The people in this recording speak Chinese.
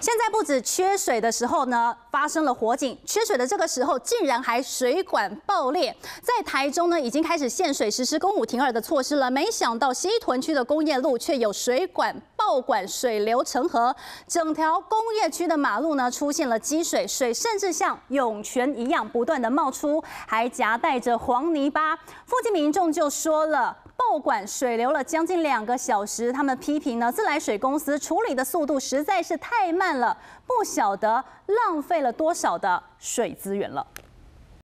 现在不止缺水的时候呢，发生了火警。缺水的这个时候，竟然还水管爆裂。在台中呢，已经开始限水，实施公五停二的措施了。没想到西屯区的工业路却有水管爆管，水流成河，整条工业区的马路呢出现了积水，水甚至像涌泉一样不断的冒出，还夹带着黄泥巴。附近民众就说了。爆管水流了将近两个小时，他们批评呢自来水公司处理的速度实在是太慢了，不晓得浪费了多少的水资源了。